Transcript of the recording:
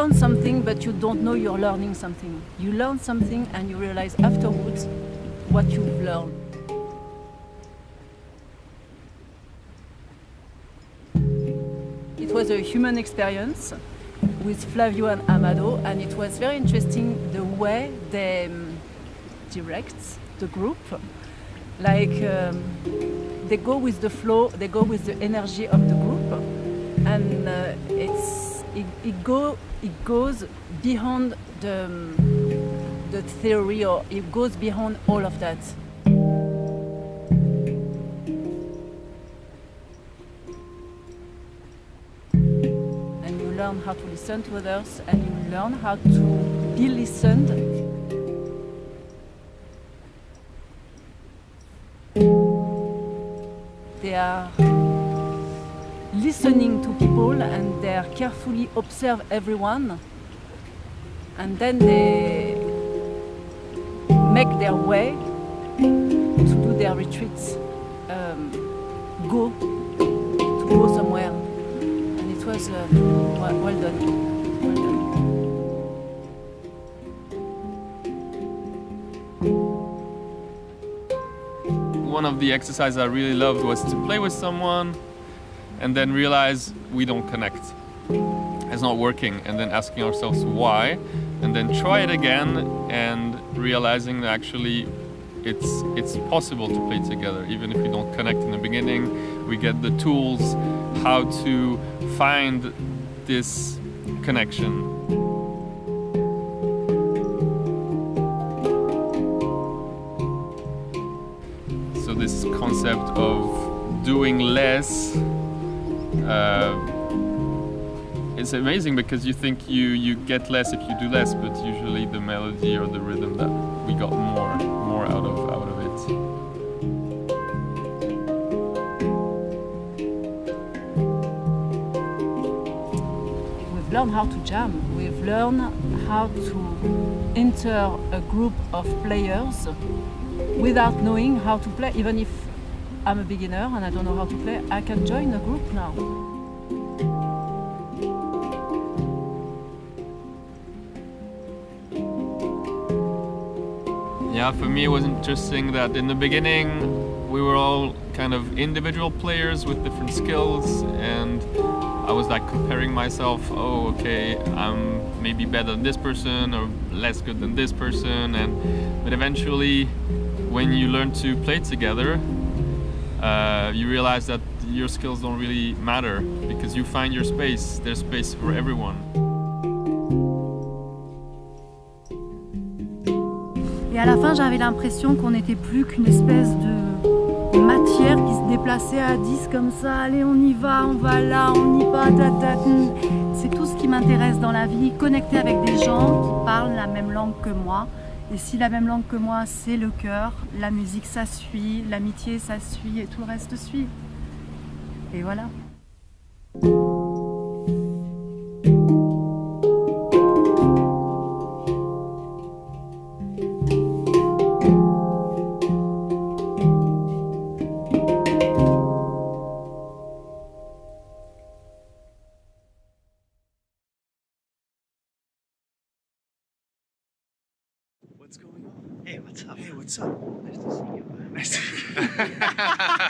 learn something, but you don't know you're learning something. You learn something and you realize afterwards what you've learned. It was a human experience with Flavio and Amado, and it was very interesting the way they um, direct the group. Like um, they go with the flow, they go with the energy of the group, and uh, it's it, it go it goes beyond the the theory, or it goes beyond all of that. And you learn how to listen to others, and you learn how to be listened listening to people and they are carefully observe everyone and then they make their way to do their retreats um, go to go somewhere. And it was uh, well, well done. Well done. One of the exercises I really loved was to play with someone and then realize we don't connect. It's not working, and then asking ourselves why, and then try it again and realizing that actually it's it's possible to play together even if we don't connect in the beginning we get the tools how to find this connection so this concept of doing less uh, it's amazing because you think you you get less if you do less but usually the melody or the rhythm that we got more more out of out of it We've learned how to jam. We've learned how to enter a group of players without knowing how to play. Even if I'm a beginner and I don't know how to play, I can join a group now. Yeah, for me it was interesting that in the beginning we were all kind of individual players with different skills and I was like comparing myself, oh okay, I'm maybe better than this person or less good than this person and but eventually when you learn to play together uh, you realize that your skills don't really matter because you find your space, there's space for everyone. Et à la fin, j'avais l'impression qu'on n'était plus qu'une espèce de matière qui se déplaçait à 10 comme ça. Allez, on y va, on va là, on y va. C'est tout ce qui m'intéresse dans la vie, connecter avec des gens qui parlent la même langue que moi. Et si la même langue que moi, c'est le cœur, la musique, ça suit, l'amitié, ça suit, et tout le reste suit. Et voilà. What's going on? Hey, what's up? Hey, what's up? Nice to see you. Nice to